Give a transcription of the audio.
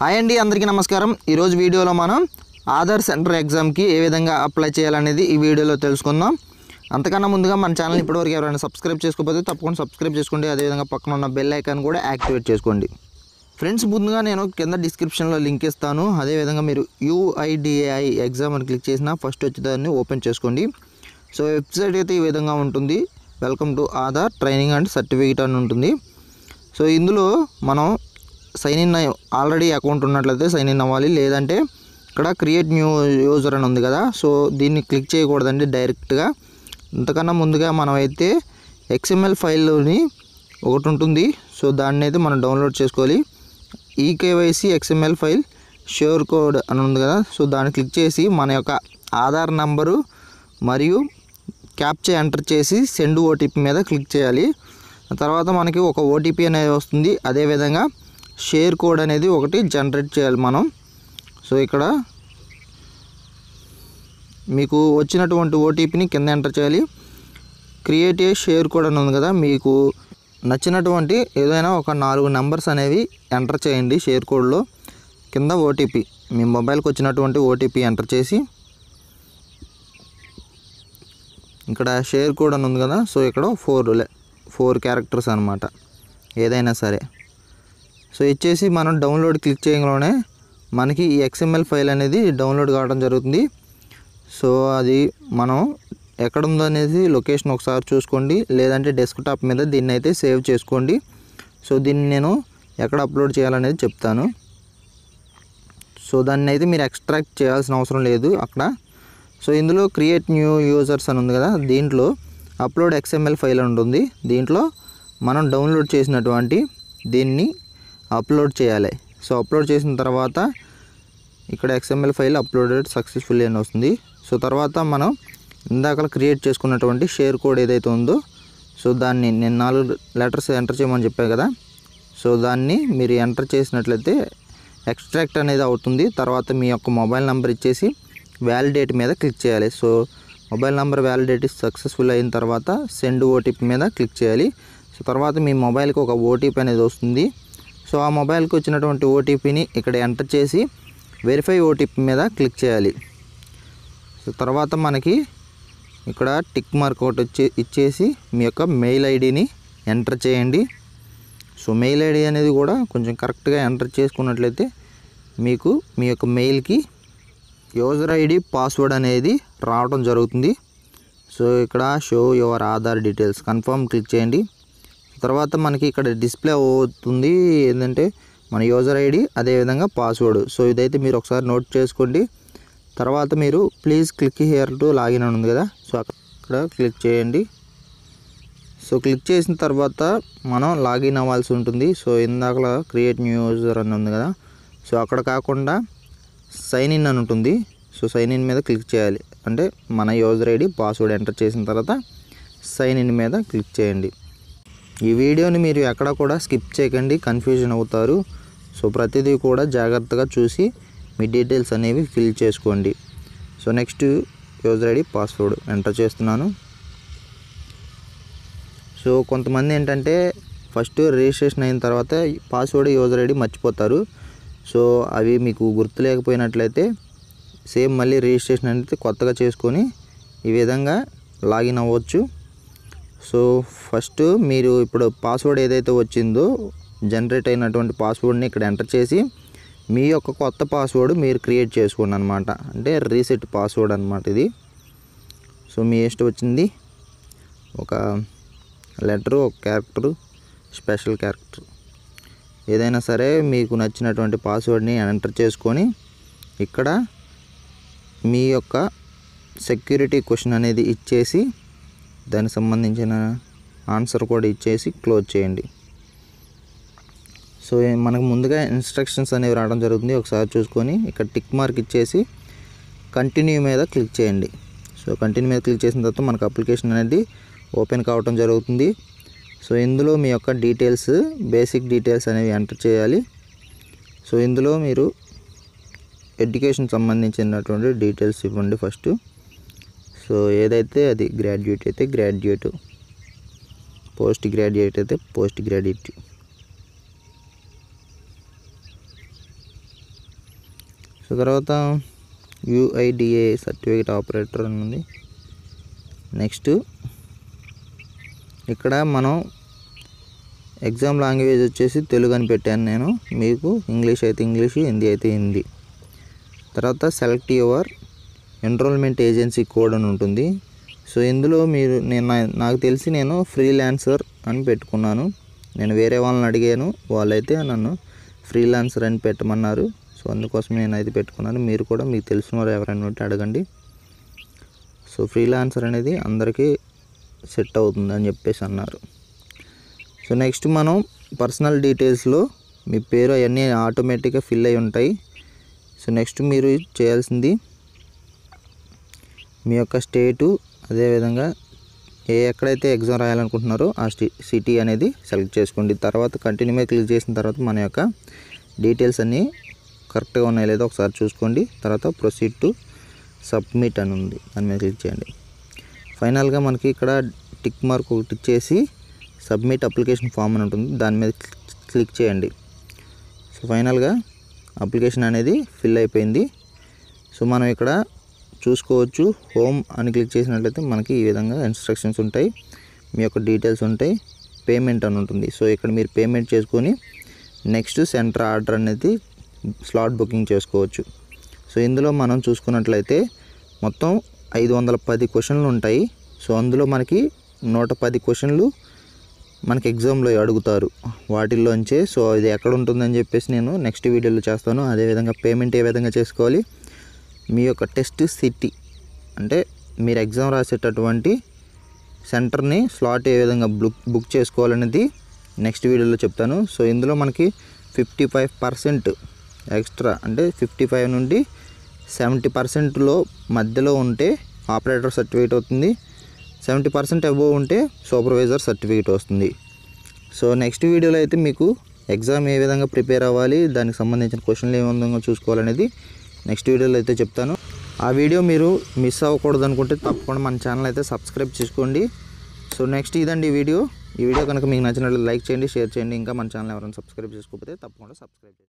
Hi అండి అందరికీ నమస్కారం. ఈరోజు వీడియోలో మనం ఆధార్ సెంటర్ ఎగ్జామ్కి ఏ విధంగా అప్లై చేయాలనేది ఈ వీడియోలో తెలుసుకుందాం. అంతకన్నా ముందుగా మన ఛానల్ ఇప్పటివరకు ఎవరైనా సబ్స్క్రైబ్ చేసుకోకపోతే తప్పకుండా సబ్స్క్రైబ్ చేసుకోండి. అదేవిధంగా పక్కన ఉన్న బెల్ ఐకాన్ కూడా యాక్టివేట్ చేసుకోండి. ఫ్రెండ్స్ ముందుగా నేను కింద డిస్క్రిప్షన్లో లింక్ ఇస్తాను. అదేవిధంగా మీరు యూఐడిఏఐ ఎగ్జామ్ అని క్లిక్ చేసినా ఫస్ట్ వచ్చి దాన్ని ఓపెన్ చేసుకోండి. సో వెబ్సైట్ అయితే ఈ విధంగా ఉంటుంది. Welcome to Aadhaar training and certificate అని ఉంటుంది. సో ఇందులో మనం సైన్ ఇన్ ఆల్రెడీ అకౌంట్ ఉన్నట్లయితే సైన్ ఇన్ అవ్వాలి. లేదంటే ఇక్కడ క్రియేట్ న్యూ యూజర్ అని ఉంది కదా సో దీన్ని క్లిక్ చేయకూడదండి డైరెక్ట్గా ఇంతకన్నా ముందుగా మనం అయితే ఎక్స్ఎంఎల్ ఫైల్ని ఒకటి ఉంటుంది. సో దాన్ని అయితే మనం డౌన్లోడ్ చేసుకోవాలి. EKYC XML file share code అని ఉంది కదా సో దాన్ని క్లిక్ చేసి మన యొక్క ఆధార్ నంబరు మరియు క్యాప్చర్ ఎంటర్ చేసి సెండ్ ఓటీపీ మీద క్లిక్ చేయాలి. తర్వాత మనకి ఒక ఓటీపీ అనేది వస్తుంది. అదేవిధంగా షేర్ కోడ్ అనేది ఒకటి జనరేట్ చేయాలి మనం. సో ఇక్కడ మీకు వచ్చినటువంటి ఓటీపీని కింద ఎంటర్ చేయాలి. క్రియేట్ ఏ షేర్ కోడ్ అని ఉంది కదా మీకు నచ్చినటువంటి ఏదైనా ఒక నాలుగు నెంబర్స్ అనేవి ఎంటర్ చేయండి షేర్ కోడ్లో కింద ఓటీపీ మీ మొబైల్కి వచ్చినటువంటి ఓటీపీ ఎంటర్ చేసి ఇక్కడ షేర్ కోడ్ అని ఉంది కదా సో ఇక్కడ ఫోర్ ఫోర్ క్యారెక్టర్స్ అనమాట ఏదైనా సరే. సో ఇచ్చేసి మనం డౌన్లోడ్ క్లిక్ చేయగానే మనకి ఈ ఎక్స్ఎంఎల్ ఫైల్ అనేది డౌన్లోడ్ కావడం జరుగుతుంది. సో అది మనం ఎక్కడ ఉందో అనేది లొకేషన్ ఒకసారి చూసుకోండి. లేదంటే డెస్క్టాప్ మీద దీన్ని అయితే సేవ్ చేసుకోండి. సో దీన్ని నేను ఎక్కడ అప్లోడ్ చేయాలనేది చెప్తాను. సో దాన్ని అయితే మీరు ఎక్స్ట్రాక్ట్ చేయాల్సిన అవసరం లేదు అక్కడ. సో ఇందులో క్రియేట్ న్యూ యూజర్స్ అని ఉంది కదా దీంట్లో అప్లోడ్ ఎక్స్ఎంఎల్ ఫైల్ ఉంటుంది. దీంట్లో మనం డౌన్లోడ్ చేసినటువంటి దీన్ని అప్లోడ్ చేయాలి. సో అప్లోడ్ చేసిన తర్వాత ఇక్కడ ఎక్స్ఎంఎల్ ఫైల్ అప్లోడెడ్ సక్సెస్ఫుల్లీ అని వస్తుంది. సో తర్వాత మనం ఇందాక క్రియేట్ చేసుకున్నటువంటి షేర్ కోడ్ ఏదైతే ఉందో సో దాన్ని నేను నాలుగు లెటర్స్ ఎంటర్ చేయమని చెప్పాను కదా. సో దాన్ని మీరు ఎంటర్ చేసినట్లయితే ఎక్స్ట్రాక్ట్ అనేది అవుతుంది. తర్వాత మీ యొక్క మొబైల్ నెంబర్ ఇచ్చేసి వ్యాలిడేట్ మీద క్లిక్ చేయాలి. So mobile number validate successful అయిన తర్వాత సెండ్ ఓటీపీ మీద క్లిక్ చేయాలి. సో తర్వాత మీ మొబైల్కి ఒక ఓటీపీ అనేది వస్తుంది. సో ఆ మొబైల్కి వచ్చినటువంటి ఓటీపీని ఇక్కడ ఎంటర్ చేసి వెరిఫై ఓటీపీ మీద క్లిక్ చేయాలి. సో తర్వాత మనకి ఇక్కడ టిక్ మార్క్ ఒకటి వచ్చి ఇచ్చేసి మీ యొక్క మెయిల్ ఐడిని ఎంటర్ చేయండి. సో మెయిల్ ఐడి అనేది కూడా కొంచెం కరెక్ట్గా ఎంటర్ చేసుకున్నట్లయితే మీకు మీ యొక్క మెయిల్కి యూజర్ ఐడి పాస్వర్డ్ అనేది రావడం జరుగుతుంది. సో ఇక్కడ show your Aadhaar details confirm click చేయండి. తర్వాత మనకి ఇక్కడ డిస్ప్లే అవుతుంది ఏంటంటే మన యూజర్ ఐడి అదేవిధంగా పాస్వర్డ్ సో ఇదైతే మీరు ఒకసారి నోట్ చేసుకోండి. తర్వాత మీరు please click here to login అని ఉంది కదా. సో అక్కడ క్లిక్ చేయండి. సో క్లిక్ చేసిన తర్వాత మనం లాగిన్ అవ్వాల్సి ఉంటుంది. సో ఇందాక క్రియేట్ న్యూ యూజర్ అని ఉంది కదా. సో అక్కడ కాకుండా సైన్ ఇన్ అని ఉంటుంది. సో సైన్ ఇన్ మీద క్లిక్ చేయాలి. అంటే మన యూజర్ ఐడి పాస్వర్డ్ ఎంటర్ చేసిన తర్వాత సైన్ ఇన్ మీద క్లిక్ చేయండి. ఈ వీడియోని మీరు ఎక్కడ కూడా స్కిప్ చేయకండి కన్ఫ్యూజన్ అవుతారు. సో ప్రతిదీ కూడా జాగ్రత్తగా చూసి మీ డీటెయిల్స్ అనేవి ఫిల్ చేసుకోండి. So next user ID password enter చేస్తున్నాను. సో కొంతమంది ఏంటంటే ఫస్ట్ రిజిస్ట్రేషన్ అయిన తర్వాత పాస్వర్డ్ యూజర్ ఐడి మర్చిపోతారు. సో అవి మీకు గుర్తు లేకపోయినట్లయితే సేమ్ మళ్ళీ రిజిస్ట్రేషన్ అనేది కొత్తగా చేసుకొని ఈ విధంగా లాగిన్ అవ్వచ్చు. సో ఫస్ట్ మీరు ఇప్పుడు పాస్వర్డ్ ఏదైతే వచ్చిందో జనరేట్ అయినటువంటి పాస్వర్డ్ని ఇక్కడ ఎంటర్ చేసి మీ యొక్క కొత్త పాస్వర్డ్ మీరు క్రియేట్ చేసుకోండి అనమాట అంటే రీసెట్ పాస్వర్డ్ అనమాట ఇది. సో మీ ఇష్టం వచ్చింది. ఒక లెటరు ఒక క్యారెక్టరు స్పెషల్ క్యారెక్టర్. ఏదైనా సరే మీకు నచ్చినటువంటి పాస్వర్డ్ని ఎంటర్ చేసుకొని ఇక్కడ మీ యొక్క సెక్యూరిటీ క్వశ్చన్ అనేది ఇచ్చేసి దానికి సంబంధించిన ఆన్సర్ కూడా ఇచ్చేసి క్లోజ్ చేయండి. సో మనకు ముందుగా ఇన్స్ట్రక్షన్స్ అనేవి రావడం జరుగుతుంది. ఒకసారి చూసుకొని ఇక్కడ టిక్ మార్క్ ఇచ్చేసి కంటిన్యూ మీద క్లిక్ చేయండి. సో కంటిన్యూ మీద క్లిక్ చేసిన తర్వాత మనకు అప్లికేషన్ అనేది ఓపెన్ కావడం జరుగుతుంది. సో ఇందులో మీ యొక్క డీటెయిల్స్ బేసిక్ డీటెయిల్స్ అనేవి ఎంటర్ చేయాలి. సో ఇందులో మీరు ఎడ్యుకేషన్ సంబంధించినటువంటి డీటెయిల్స్ ఇవ్వండి ఫస్ట్. సో ఏదైతే అది గ్రాడ్యుయేట్ అయితే గ్రాడ్యుయేట్ పోస్ట్ గ్రాడ్యుయేట్ అయితే పోస్ట్ గ్రాడ్యుయేట్. సో తర్వాత యుఐడిఏ సర్టిఫికేట్ ఆపరేటర్ అని ఉంది. నెక్స్ట్ ఇక్కడ మనం ఎగ్జామ్ లాంగ్వేజ్ వచ్చేసి తెలుగు అని పెట్టాను నేను. మీకు ఇంగ్లీష్ అయితే ఇంగ్లీష్ హిందీ అయితే హిందీ. తర్వాత select your enrolment agency code అని ఉంటుంది. సో ఇందులో మీరు నేను నాకు తెలిసి నేను ఫ్రీలాన్సర్ అని పెట్టుకున్నాను. నేను వేరే వాళ్ళని అడిగాను. వాళ్ళైతే నన్ను ఫ్రీలాన్సర్ అని పెట్టమన్నారు. సో అందుకోసం నేను అయితే పెట్టుకున్నాను. మీరు కూడా మీకు తెలిసిన వారు ఎవరైనా ఉంటే అడగండి. సో ఫ్రీలాన్సర్ అనేది అందరికీ సెట్ అవుతుంది అని చెప్పేసి అన్నారు. సో నెక్స్ట్ మనం పర్సనల్ డీటెయిల్స్లో మీ పేరు అవన్నీ ఆటోమేటిక్గా ఫిల్ అయి ఉంటాయి. సో నెక్స్ట్ మీరు చేయాల్సింది మీ యొక్క స్టేటు అదేవిధంగా ఏ ఎక్కడైతే ఎగ్జామ్ రాయాలనుకుంటున్నారో ఆ సిటీ అనేది సెలెక్ట్ చేసుకోండి. తర్వాత కంటిన్యూ మీద క్లిక్ చేసిన తర్వాత మన యొక్క డీటెయిల్స్ అన్నీ కరెక్ట్గా ఉన్నాయో లేదో ఒకసారి చూసుకోండి. తర్వాత ప్రొసీడ్ టు సబ్మిట్ అని ఉంది. దాని మీద క్లిక్ చేయండి. ఫైనల్గా మనకి ఇక్కడ టిక్ మార్క్ ఒకటి ఇచ్చేసి సబ్మిట్ అప్లికేషన్ ఫామ్ అని ఉంటుంది. దాని మీద క్లిక్ చేయండి. సో ఫైనల్గా అప్లికేషన్ అనేది ఫిల్ అయిపోయింది. సో మనం ఇక్కడ చూసుకోవచ్చు. హోమ్ అని క్లిక్ చేసినట్లయితే మనకి ఈ విధంగా ఇన్స్ట్రక్షన్స్ ఉంటాయి. మీ యొక్క డీటెయిల్స్ ఉంటాయి. పేమెంట్ అని ఉంటుంది. సో ఇక్కడ మీరు పేమెంట్ చేసుకొని నెక్స్ట్ సెంటర్ ఆర్డర్ అనేది స్లాట్ బుకింగ్ చేసుకోవచ్చు. సో ఇందులో మనం చూసుకున్నట్లయితే మొత్తం ఐదు వందల పది క్వశ్చన్లు ఉంటాయి. సో అందులో మనకి నూట పది క్వశ్చన్లు మనకి ఎగ్జామ్లో అడుగుతారు. వాటిల్లోంచే సో ఇది ఎక్కడ ఉంటుందని చెప్పేసి నేను నెక్స్ట్ వీడియోలో చేస్తాను. అదేవిధంగా పేమెంట్ ఏ విధంగా చేసుకోవాలి? మీ యొక్క టెస్ట్ సిటీ అంటే మీరు ఎగ్జామ్ రాసేటటువంటి సెంటర్ని స్లాట్ ఏ విధంగా బుక్ బుక్ చేసుకోవాలనేది నెక్స్ట్ వీడియోలో చెప్తాను. సో ఇందులో మనకి ఫిఫ్టీ ఫైవ్ పర్సెంట్ ఎక్స్ట్రా అంటే ఫిఫ్టీ ఫైవ్ నుండి సెవెంటీ పర్సెంట్లో మధ్యలో ఉంటే ఆపరేటర్ సర్టిఫికేట్ అవుతుంది. సెవెంటీ పర్సెంట్ అబోవ్ ఉంటే సూపర్వైజర్ సర్టిఫికేట్ వస్తుంది. సో నెక్స్ట్ వీడియోలో అయితే మీకు ఎగ్జామ్ ఏ విధంగా ప్రిపేర్ అవ్వాలి దానికి సంబంధించిన క్వశ్చన్లు ఏ విధంగా చూసుకోవాలనేది నెక్స్ట్ వీడియోలో అయితే చెప్తాను. ఆ వీడియో మీరు మిస్ అవ్వకూడదు అనుకుంటే తప్పకుండా మన ఛానల్ అయితే సబ్స్క్రైబ్ చేసుకోండి. సో నెక్స్ట్ ఇదండి వీడియో. ఈ వీడియో కనుక మీకు నచ్చినట్లు లైక్ చేయండి షేర్ చేయండి. ఇంకా మన ఛానల్ ఎవరైనా సబ్స్క్రైబ్ చేసుకోకపోతే తప్పకుండా సబ్స్క్రైబ్ చేయండి.